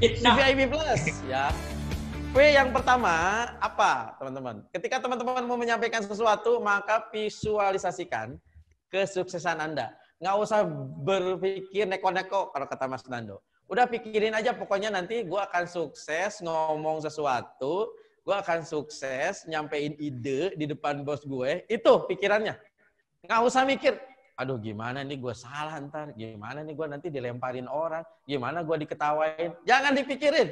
Fitnah. CVIP Plus ya. V yang pertama apa teman-teman? Ketika teman-teman mau menyampaikan sesuatu maka visualisasikan kesuksesan Anda. Nggak usah berpikir neko-neko kalau kata Mas Nando. Udah pikirin aja pokoknya nanti gue akan sukses ngomong sesuatu, gue akan sukses nyampein ide di depan bos gue. Itu pikirannya. Nggak usah mikir, aduh gimana nih gue salah ntar, gimana nih gue nanti dilemparin orang, gimana gue diketawain. Jangan dipikirin.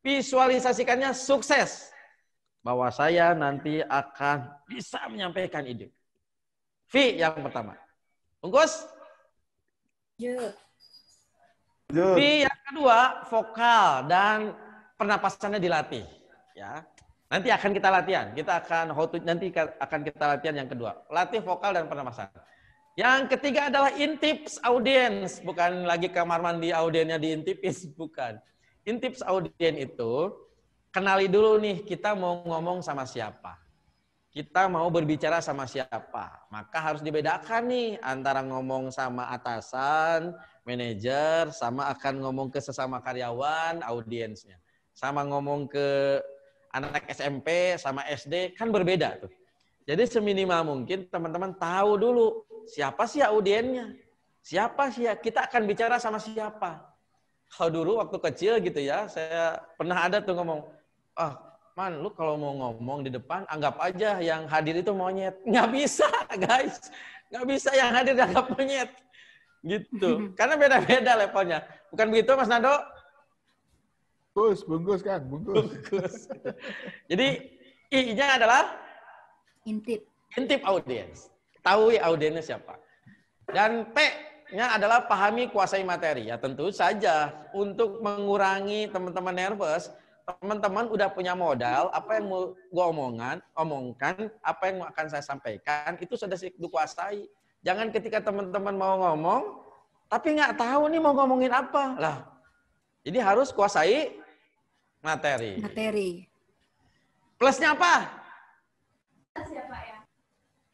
Visualisasikannya sukses. Bahwa saya nanti akan bisa menyampaikan ide. V yang pertama. Bungkus? V yang kedua, vokal dan pernapasannya dilatih. Ya. Nanti akan kita latihan. Kita akan how to, nanti akan kita latihan yang kedua. Latih vokal dan pernapasan. Yang ketiga adalah intips audience, bukan lagi kamar mandi audiennya diintipis, bukan. Intips audien itu kenali dulu nih kita mau ngomong sama siapa. Kita mau berbicara sama siapa. Maka harus dibedakan nih antara ngomong sama atasan, manajer, sama akan ngomong ke sesama karyawan, audiensnya. Sama ngomong ke anak SMP sama SD kan berbeda tuh. Jadi seminimal mungkin teman-teman tahu dulu siapa sih audiennya. Siapa sih ya? Kita akan bicara sama siapa. Kalau dulu waktu kecil gitu ya, saya pernah ada tuh ngomong, ah man lu kalau mau ngomong di depan anggap aja yang hadir itu monyet. Nggak bisa guys. Nggak bisa yang hadir dianggap monyet. Gitu. Karena beda-beda levelnya. Bukan begitu Mas Nando? Bungkus, bungkus kan, bungkus. Bungkus. Jadi I-nya adalah Intip. intip audiens. Tahu audiensnya siapa. Dan P-nya adalah pahami kuasai materi. Ya tentu saja untuk mengurangi teman-teman nervous, teman-teman udah punya modal, apa yang mau gue omongan, omongkan, apa yang akan saya sampaikan, itu sudah dikuasai. Jangan ketika teman-teman mau ngomong, tapi nggak tahu nih mau ngomongin apa. Lah, jadi harus kuasai materi. Materi. Plusnya apa?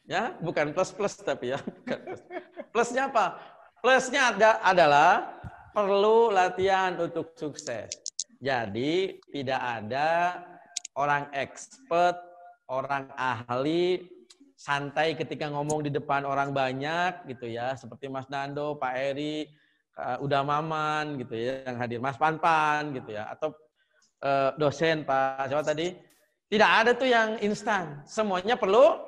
Ya, bukan plus plus tapi ya. Plus. Plusnya apa? Plusnya ada, adalah perlu latihan untuk sukses. Jadi tidak ada orang expert, orang ahli santai ketika ngomong di depan orang banyak gitu ya, seperti Mas Nando, Pak Eri, uh, Uda Maman gitu ya yang hadir, Mas Panpan gitu ya, atau uh, dosen Pak siapa tadi? Tidak ada tuh yang instan. Semuanya perlu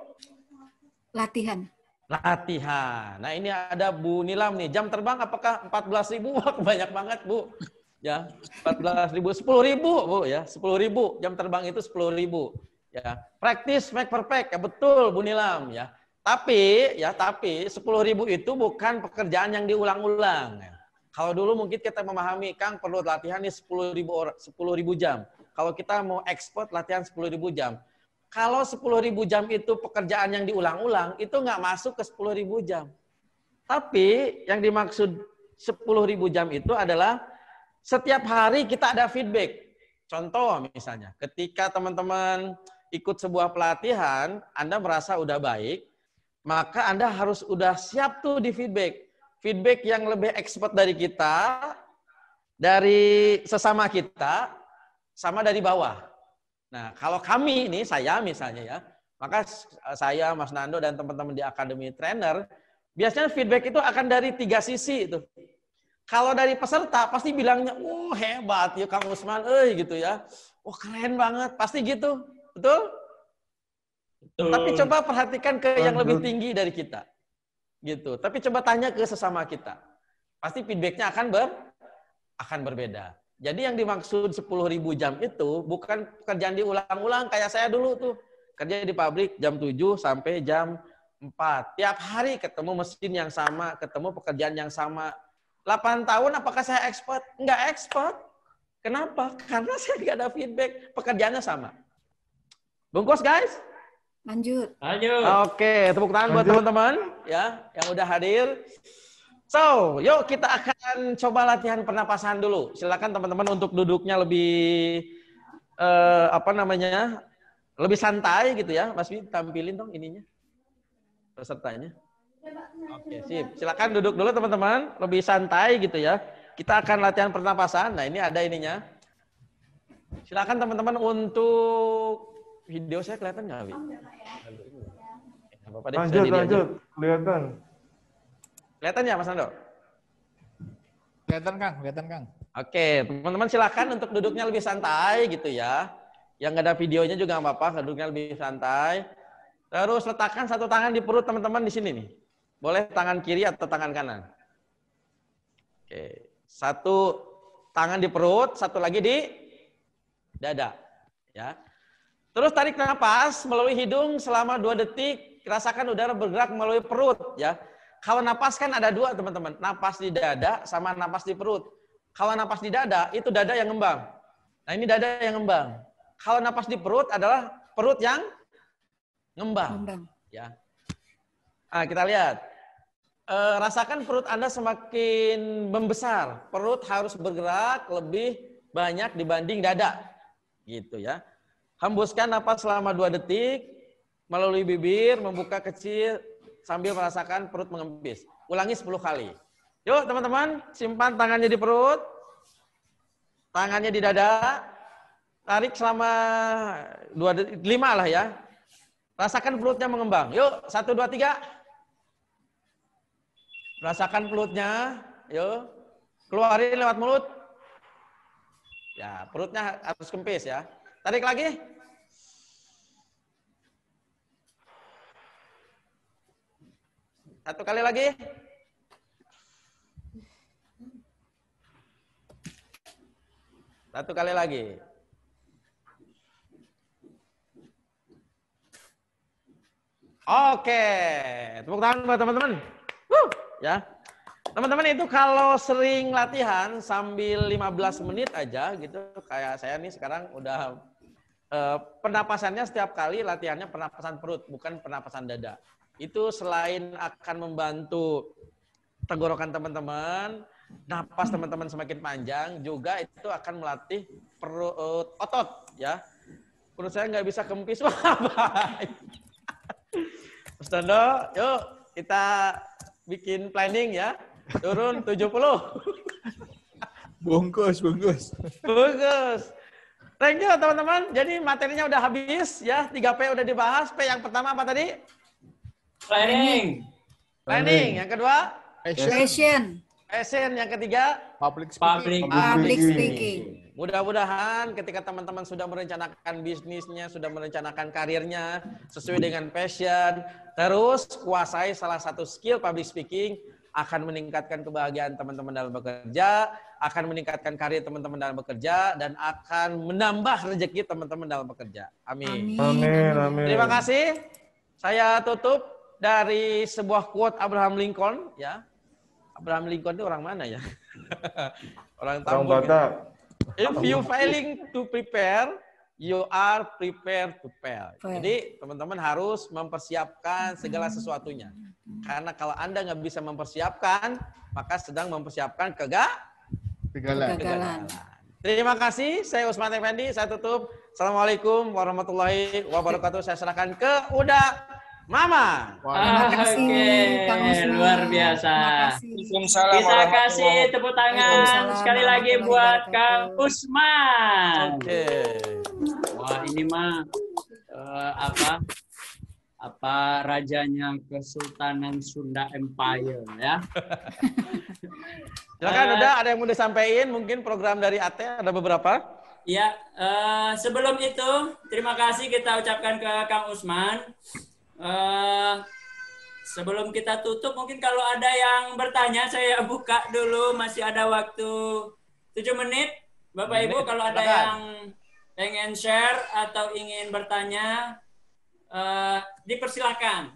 Latihan. latihan. Nah ini ada Bu Nilam nih. Jam terbang apakah 14 ribu? Wah banyak banget Bu. Ya 14 ribu, 10 ribu Bu ya. 10 ribu. Jam terbang itu 10 ribu. Ya. Practice make perfect. Ya betul Bu Nilam ya. Tapi ya tapi 10 ribu itu bukan pekerjaan yang diulang-ulang. Kalau dulu mungkin kita memahami Kang perlu latihan nih 10 ribu, 10 ribu jam. Kalau kita mau ekspor latihan 10 ribu jam kalau 10 ribu jam itu pekerjaan yang diulang-ulang, itu nggak masuk ke 10 ribu jam. Tapi yang dimaksud 10 ribu jam itu adalah setiap hari kita ada feedback. Contoh misalnya, ketika teman-teman ikut sebuah pelatihan, Anda merasa udah baik, maka Anda harus udah siap tuh di feedback. Feedback yang lebih expert dari kita, dari sesama kita, sama dari bawah. Nah, kalau kami ini, saya misalnya ya, maka saya, Mas Nando, dan teman-teman di Akademi Trainer, biasanya feedback itu akan dari tiga sisi itu. Kalau dari peserta, pasti bilangnya, wah hebat ya Kang Usman, eh gitu ya. Wah keren banget, pasti gitu. Betul? Betul. Tapi coba perhatikan ke yang lebih tinggi dari kita. Gitu. Tapi coba tanya ke sesama kita. Pasti feedbacknya akan ber akan berbeda. Jadi yang dimaksud 10.000 jam itu bukan pekerjaan diulang-ulang kayak saya dulu tuh. Kerja di pabrik jam 7 sampai jam 4. Tiap hari ketemu mesin yang sama, ketemu pekerjaan yang sama. 8 tahun apakah saya expert? Enggak expert. Kenapa? Karena saya nggak ada feedback. Pekerjaannya sama. Bungkus guys? Lanjut. Lanjut. Oke, tepuk tangan buat Lanjut. teman-teman ya yang udah hadir. So, yuk kita akan coba latihan pernapasan dulu. Silakan teman-teman untuk duduknya lebih eh, apa namanya? Lebih santai gitu ya. Mas Wi tampilin dong ininya. Pesertanya. Oke, sip. Silakan duduk dulu teman-teman, lebih santai gitu ya. kita akan latihan pernapasan. Nah, ini ada ininya. Silakan teman-teman untuk video saya kelihatan nggak, saya Lanjut, lanjut. Kelihatan. Kelihatan ya, Mas Nando? Kelihatan Kang, kelihatan Kang. Oke, teman-teman silakan untuk duduknya lebih santai gitu ya. Yang nggak ada videonya juga nggak apa-apa, duduknya lebih santai. Terus letakkan satu tangan di perut teman-teman di sini nih. Boleh tangan kiri atau tangan kanan. Oke, satu tangan di perut, satu lagi di dada. Ya. Terus tarik nafas melalui hidung selama dua detik. Rasakan udara bergerak melalui perut. Ya. Kalau napas kan ada dua teman-teman. Napas di dada sama napas di perut. Kalau napas di dada, itu dada yang ngembang. Nah ini dada yang ngembang. Kalau napas di perut adalah perut yang ngembang. Ngembang. Ya. Ah, kita lihat. Eh, rasakan perut Anda semakin membesar. Perut harus bergerak lebih banyak dibanding dada. Gitu ya. Hembuskan napas selama dua detik melalui bibir, membuka kecil sambil merasakan perut mengempis. Ulangi 10 kali. Yuk teman-teman, simpan tangannya di perut. Tangannya di dada. Tarik selama dua lima lah ya. Rasakan perutnya mengembang. Yuk, satu, dua, tiga. Rasakan perutnya. Yuk. Keluarin lewat mulut. Ya, perutnya harus kempis ya. Tarik lagi. Satu kali lagi. Satu kali lagi. Oke, tepuk tangan buat teman-teman. Ya. Teman-teman itu kalau sering latihan sambil 15 menit aja gitu, kayak saya nih sekarang udah eh, pernapasannya setiap kali latihannya pernapasan perut, bukan pernapasan dada. Itu selain akan membantu tenggorokan teman-teman, napas teman-teman semakin panjang, juga itu akan melatih perut otot ya. Perut saya nggak bisa kempis, wah baik. Mas Dondo, yuk kita bikin planning ya. Turun 70. Bungkus, bungkus. Bagus. Thank you teman-teman. Jadi materinya udah habis ya. 3P udah dibahas. P yang pertama apa tadi? Planning. Planning. Yang kedua? Passion, Passion. Passion. Yang ketiga? public Public. speaking. Public speaking. speaking. Mudah-mudahan ketika teman-teman sudah merencanakan bisnisnya, sudah merencanakan karirnya sesuai dengan passion, terus kuasai salah satu skill public speaking akan meningkatkan kebahagiaan teman-teman dalam bekerja, akan meningkatkan karir teman-teman dalam bekerja dan akan menambah rezeki teman-teman dalam bekerja. Amin. Amin, amin. Terima kasih. Saya tutup dari sebuah quote Abraham Lincoln ya. Abraham Lincoln itu orang mana ya? orang Orang Tambun. gitu. Batak. If you failing to prepare, you are prepared to fail. Jadi teman-teman harus mempersiapkan segala sesuatunya. Karena kalau Anda nggak bisa mempersiapkan, maka sedang mempersiapkan kega Kegalan. Kegagalan. Terima kasih, saya Usman Effendi, saya tutup. Assalamualaikum warahmatullahi wabarakatuh. Saya serahkan ke Uda Mama. Wah, Terima kasih, Oke, Kang Usman. luar biasa. Terima kasih. Kita kasih tepuk tangan sekali lagi buat. Kang Usman. Oke. Wah ini mah eh, apa? Apa rajanya Kesultanan Sunda Empire ya? Silakan Eh, udah ada yang mau disampaikan mungkin program dari AT ada beberapa. Ya, eh, sebelum itu terima kasih kita ucapkan ke Kang Usman. Eh, sebelum kita tutup, mungkin kalau ada yang bertanya, saya buka dulu. Masih ada waktu 7 menit. Bapak Ibu, kalau ada silakan. yang pengen share atau ingin bertanya, eh, dipersilakan.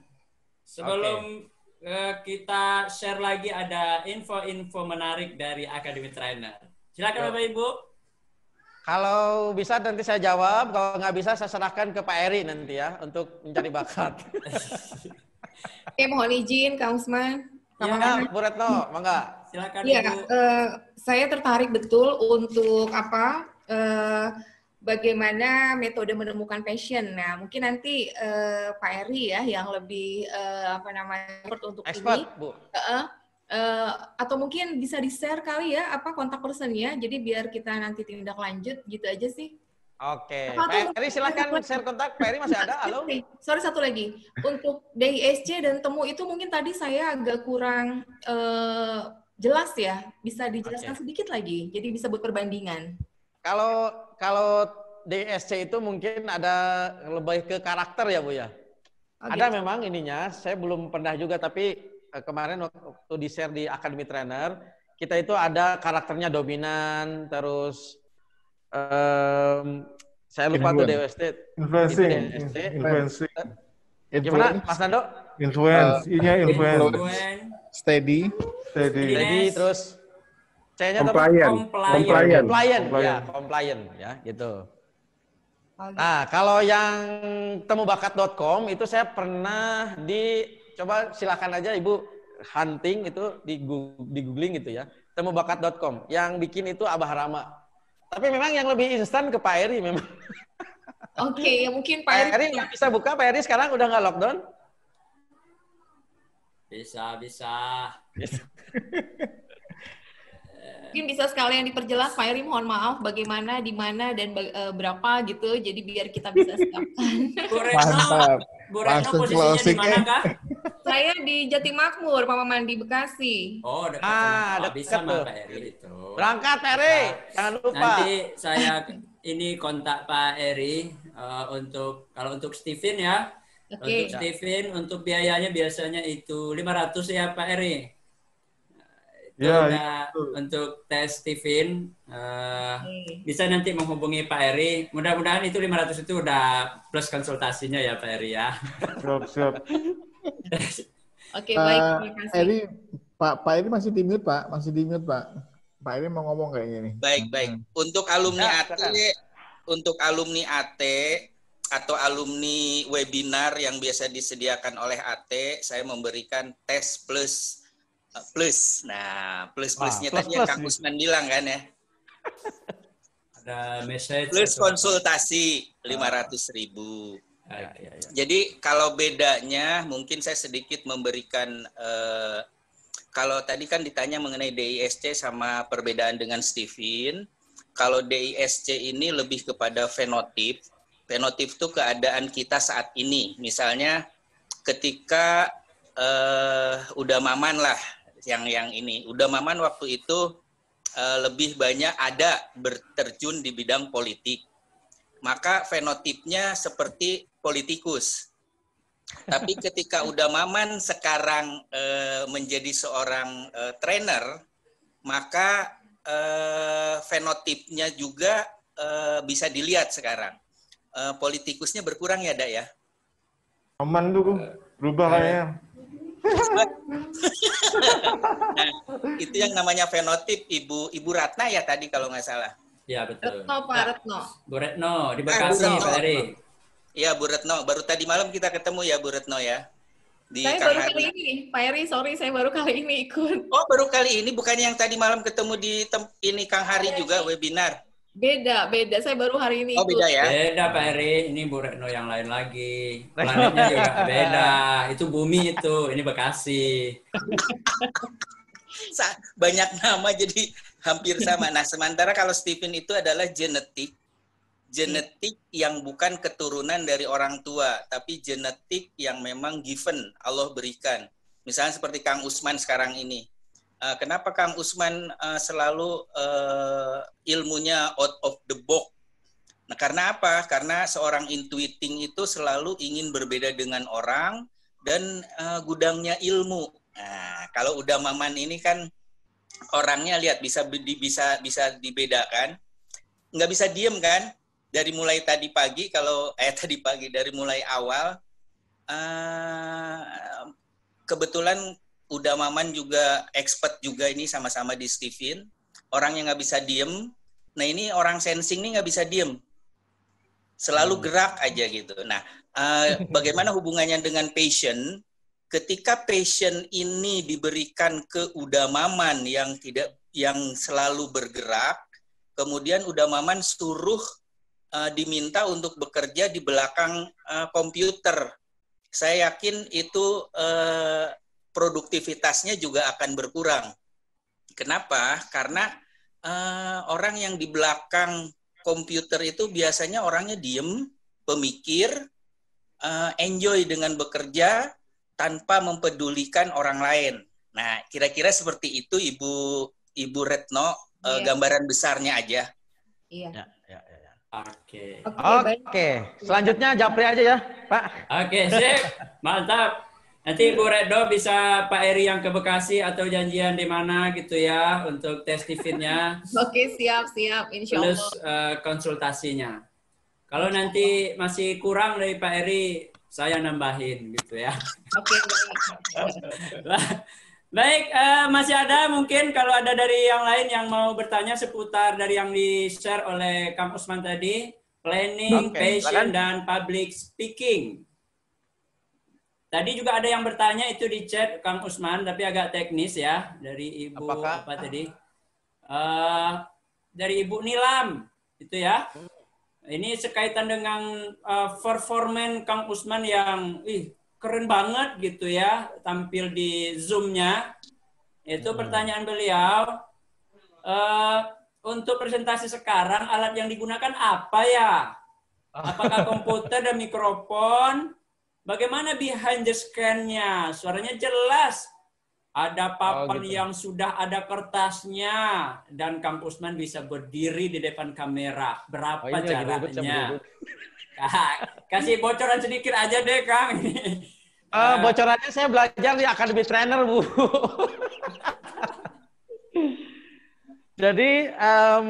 Sebelum eh, kita share lagi ada info-info menarik dari Academy Trainer. Silakan. Bapak Ibu. Kalau bisa nanti saya jawab, kalau nggak bisa saya serahkan ke Pak Eri nanti ya untuk mencari bakat. Oke, mohon izin Kang Usman. Sama Ya, Bu Retno, mangga. Silakan Iya, eh, saya tertarik betul untuk apa? eh, bagaimana metode menemukan passion. Nah, mungkin nanti eh, Pak Eri ya yang lebih eh, apa namanya expert untuk Expert, ini. Bu. Heeh. Eh, atau mungkin bisa di-share kali ya apa kontak personnya, jadi biar kita nanti tindak lanjut gitu aja sih. Oke. Tuh? Pak Eri silakan share kontak. Pak Eri masih ada? Halo? Sorry satu lagi. Untuk DISC dan temu itu mungkin tadi saya agak kurang eh, jelas ya. Bisa dijelaskan Oke. sedikit lagi. Jadi bisa buat perbandingan. Kalau kalau DSC itu mungkin ada lebih ke karakter ya Bu ya? Oke. Ada memang ininya, saya belum pernah juga tapi kemarin waktu di share di Academy Trainer, kita itu ada karakternya dominan, terus em, saya lupa tuh Influence. DST. Influencing, DST. influencing, Gimana Influence, Mas Nando? influence, I-nya influence, Influen, steady, steady, Yes. terus C-nya compliant, Compliant. compliant, Compliant, ya, compliant. ya, gitu. Nah, kalau yang temubakat.com itu saya pernah di coba silakan aja Ibu hunting itu di gu- di googling gitu ya. Temubakat.com. Yang bikin itu Abah Rama. Tapi memang yang lebih instan ke Pak Eri memang. Oke, ya mungkin Pak Pak Eri Eri nggak bisa buka, Pak Eri sekarang udah nggak lockdown. bisa bisa. mungkin bisa sekalian diperjelas Pak Eri mohon maaf bagaimana, di mana dan eh, berapa gitu. Jadi biar kita bisa siapkan. Mantap. Bu Retno posisinya di closing, mana eh. kah? saya di Jatimmakmur, Pak Maman di Bekasi. Oh, dekat Ah, sama oh, dekat bisa tuh. mah Pak Eri itu. Berangkat Pak Eri, jangan lupa. Nanti saya ini kontak Pak Eri eh, untuk kalau untuk Steven ya. Oke. Untuk Steven untuk biayanya biasanya itu 500 ya Pak Eri. Itu Ya, udah itu. untuk tes Steven eh, Oke. bisa nanti menghubungi Pak Eri. Mudah-mudahan itu 500 itu udah plus konsultasinya ya Pak Eri ya. siap, siap. Oke, baik. Eh, Terima kasih. Eri, Pak, Pak Eri masih di mute, Pak. Masih di mute, Pak. Pak Eri mau ngomong kayaknya nih. Baik, baik. Untuk alumni Ya, AT, silakan. untuk alumni AT atau alumni webinar yang biasa disediakan oleh AT, saya memberikan tes plus plus. Nah, plus-plusnya Wah, tadi yang Kang nih. Usman bilang kan ya. Ada message Plus atau- konsultasi 500 ribu. Ya, ya, ya. Jadi kalau bedanya mungkin saya sedikit memberikan eh, kalau tadi kan ditanya mengenai DISC sama perbedaan dengan Steven. Kalau DISC ini lebih kepada fenotip. Fenotip itu keadaan kita saat ini. Misalnya ketika eh, udah maman lah yang yang ini. Udah maman waktu itu eh, lebih banyak ada berterjun di bidang politik maka fenotipnya seperti politikus. Tapi ketika udah Maman sekarang eh, menjadi seorang eh, trainer, maka eh, fenotipnya juga eh, bisa dilihat sekarang. Eh, politikusnya berkurang ya, Dak ya? Aman tuh, berubah kayaknya. Nah, itu yang namanya fenotip Ibu Ibu Ratna ya tadi kalau nggak salah. Ya betul. Retno, Pak Retno. Bu Retno di Ah, Bekasi Retno. Pak Eri. Iya Bu Retno, baru tadi malam kita ketemu ya Bu Retno ya. Di Saya Kang baru kali ini Pak Eri, sorry saya baru kali ini ikut. Oh, baru kali ini bukan yang tadi malam ketemu di tem- ini Kang Hari juga webinar. Beda, beda. Saya baru hari ini Oh, beda ya. Beda Pak Eri, ini Bu Retno yang lain lagi. Planetnya juga beda. Itu bumi itu, ini Bekasi. Banyak nama jadi hampir sama. Nah, sementara kalau Stephen itu adalah genetik. Genetik yang bukan keturunan dari orang tua, tapi genetik yang memang given, Allah berikan. Misalnya seperti Kang Usman sekarang ini. Eh, kenapa Kang Usman eh, selalu eh, ilmunya out of the box? Nah, karena apa? Karena seorang intuiting itu selalu ingin berbeda dengan orang dan eh, gudangnya ilmu. Nah, kalau udah Maman ini kan orangnya lihat bisa bisa bisa dibedakan. Nggak bisa diem kan? Dari mulai tadi pagi kalau eh tadi pagi dari mulai awal eh, kebetulan udah Maman juga expert juga ini sama-sama di Steven. Orang yang nggak bisa diem. Nah ini orang sensing ini nggak bisa diem. Selalu gerak aja gitu. Nah eh, bagaimana hubungannya dengan passion? ketika passion ini diberikan ke udamaman yang tidak yang selalu bergerak, kemudian udamaman suruh uh, diminta untuk bekerja di belakang uh, komputer. Saya yakin itu uh, produktivitasnya juga akan berkurang. Kenapa? Karena eh, orang yang di belakang komputer itu biasanya orangnya diem, pemikir, eh, enjoy dengan bekerja tanpa mempedulikan orang lain. Nah, kira-kira seperti itu Ibu Ibu Retno Iya. gambaran besarnya aja. Iya. Ya, ya, ya, ya. Oke. Oke, Oke, baik. selanjutnya Japri aja ya, Pak. Oke, sip. Mantap. Nanti Bu Redo bisa Pak Eri yang ke Bekasi atau janjian di mana gitu ya untuk tes tifinnya Oke, siap, siap. Insya plus Allah. eh, konsultasinya. Kalau nanti masih kurang dari Pak Eri, saya nambahin gitu ya. Oke, baik. Baik, eh, masih ada mungkin kalau ada dari yang lain yang mau bertanya seputar dari yang di-share oleh Kang Usman tadi, planning, Oke, passion, silakan. dan public speaking. Tadi juga ada yang bertanya itu di chat Kang Usman, tapi agak teknis ya dari Ibu Apakah? apa tadi? Eh, dari Ibu Nilam, itu ya. Ini sekaitan dengan eh, performan Kang Usman yang ih keren banget gitu ya tampil di Zoom-nya. Itu pertanyaan beliau. eh, untuk presentasi sekarang alat yang digunakan apa ya? Apakah komputer dan mikrofon? Bagaimana behind the scan-nya? Suaranya jelas. Ada papan gitu. yang sudah ada kertasnya dan Kang Usman bisa berdiri di depan kamera. Berapa Oh, duduk. Ah, Kasih bocoran sedikit aja deh, Kang. Eh, bocorannya saya belajar di Academy Trainer, Bu. Jadi em,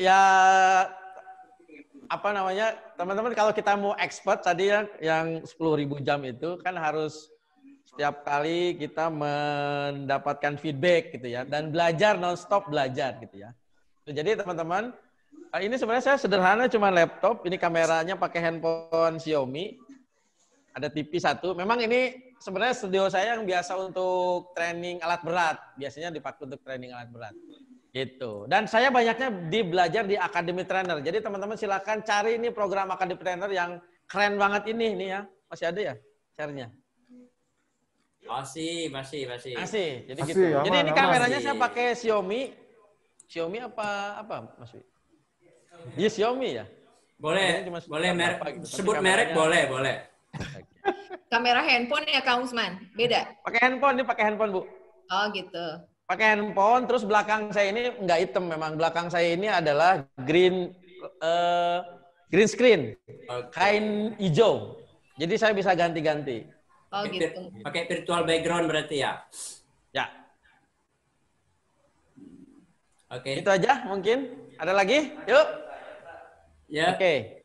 ya apa namanya teman-teman kalau kita mau expert tadi ya yang 10.000 jam itu kan harus setiap kali kita mendapatkan feedback gitu ya dan belajar nonstop belajar gitu ya. Jadi teman-teman eh, ini sebenarnya saya sederhana cuma laptop ini kameranya pakai handphone Xiaomi ada TV satu. Memang ini sebenarnya studio saya yang biasa untuk training alat berat. Biasanya dipakai untuk training alat berat. Gitu. Dan saya banyaknya di belajar di Academy Trainer. Jadi teman-teman silakan cari ini program Academy Trainer yang keren banget ini nih ya. Masih ada ya share-nya? Masih, masih, masih. Masih. Jadi Masih, gitu. aman, Jadi ini aman. kameranya Masih. saya pakai Xiaomi. Xiaomi apa apa Mas Wi? Iya Xiaomi ya. Boleh, cuma boleh merek, gitu, sebut merek boleh, boleh. Kamera handphone ya, Kang Usman? Beda? Pakai handphone, ini pakai handphone, Bu. Oh, gitu. Pakai handphone terus belakang saya ini nggak hitam memang belakang saya ini adalah green eh, green screen Oke. kain hijau jadi saya bisa ganti-ganti Oh, Pakai gitu. Pakai virtual background berarti ya. ya Oke. itu aja mungkin ada lagi yuk Ya. oke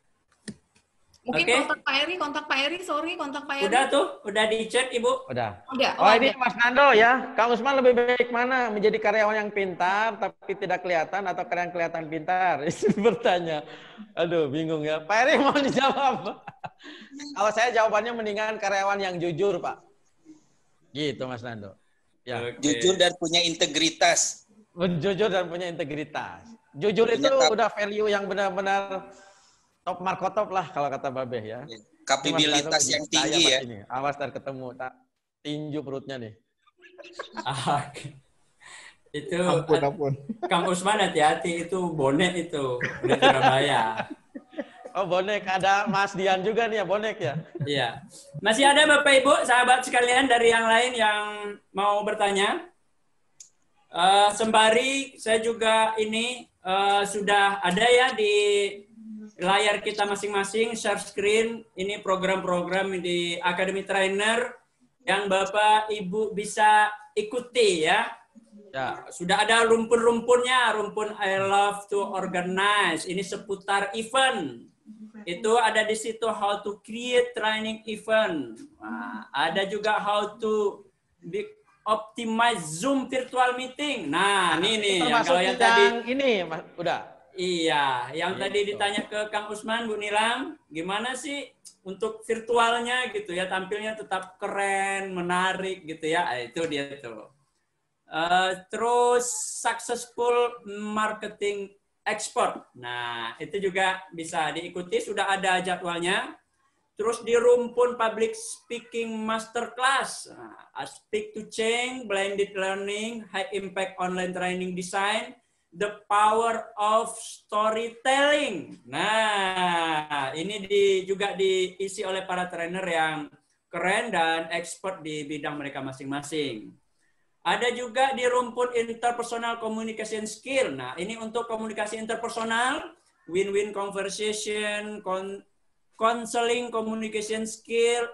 Mungkin Oke. kontak Pak Eri, kontak Pak Eri, sorry, kontak Pak Eri. Udah tuh, udah di chat Ibu. udah Udah. oh Oh, ini ada. Mas Nando ya Kang Usman lebih baik mana menjadi karyawan yang pintar tapi tidak kelihatan atau karyawan kelihatan pintar itu bertanya aduh bingung ya Pak Eri mau dijawab kalau saya jawabannya mendingan karyawan yang jujur Pak gitu Mas Nando ya Oke. Jujur dan punya integritas. jujur dan punya integritas. Jujur itu Punya kap- udah value yang benar-benar top markotop lah kalau kata Babeh ya. Kapabilitas Ini Mas yang tinggi ya. ini. Awas ntar ketemu tak tinju perutnya nih. Ah. Itu Ampun, ampun. Kang Usman hati-hati itu bonek itu di Surabaya. Oh bonek ada Mas Dian juga nih ya bonek ya. Iya. Masih ada Bapak Ibu, sahabat sekalian dari yang lain yang mau bertanya? Eh, sembari saya juga ini eh, sudah ada ya di layar kita masing-masing share screen ini program-program di Academy Trainer yang Bapak Ibu bisa ikuti ya. Ya. Sudah ada rumpun-rumpunnya, rumpun I love to organize. Ini seputar event. Itu ada di situ how to create training event. Nah, ada juga how to be- optimize Zoom virtual meeting. Nah, ini nih yang kalau yang tadi ini udah. Iya, yang Gitu. tadi ditanya ke Kang Usman, Bu Nilam, gimana sih untuk virtualnya gitu ya, tampilnya tetap keren, menarik gitu ya, Ah, itu dia tuh. Eh, terus successful marketing export. Nah, itu juga bisa diikuti, sudah ada jadwalnya. Terus di rumpun public speaking masterclass, nah, speak to change, blended learning, high impact online training design, the power of storytelling. Nah, ini di, juga diisi oleh para trainer yang keren dan expert di bidang mereka masing-masing. Ada juga di rumpun interpersonal communication skill. Nah, ini untuk komunikasi interpersonal, win-win conversation, con counseling communication skill,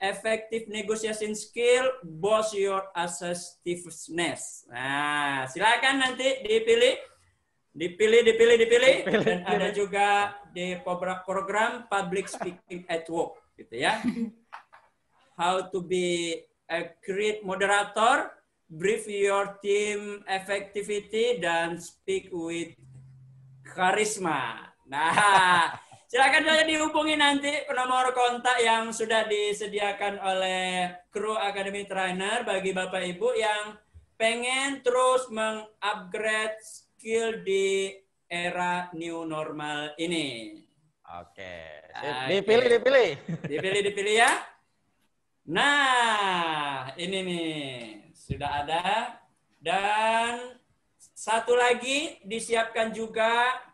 effective negotiation skill, boss your assertiveness. Nah, silakan nanti dipilih, dipilih, dipilih, dipilih. Dan ada juga di program public speaking at work, gitu ya. How to be a great moderator, brief your team effectivity, dan speak with charisma. Nah, Silakan saja dihubungi nanti nomor kontak yang sudah disediakan oleh kru Academy Trainer bagi Bapak Ibu yang pengen terus mengupgrade skill di era new normal ini. Oke. Oke. Dipilih, dipilih. Dipilih, dipilih ya. Nah, ini nih sudah ada dan satu lagi disiapkan juga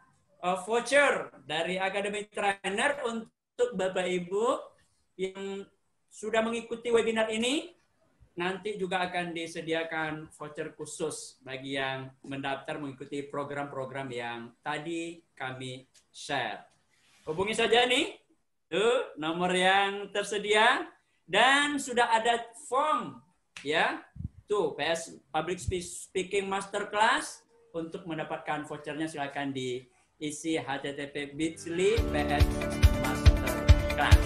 voucher dari Academy Trainer untuk Bapak Ibu yang sudah mengikuti webinar ini. Nanti juga akan disediakan voucher khusus bagi yang mendaftar mengikuti program-program yang tadi kami share. Hubungi saja nih, tuh nomor yang tersedia dan sudah ada form ya, tuh PS Public Speaking Masterclass untuk mendapatkan vouchernya silakan di isi http bit.ly ps masterclass.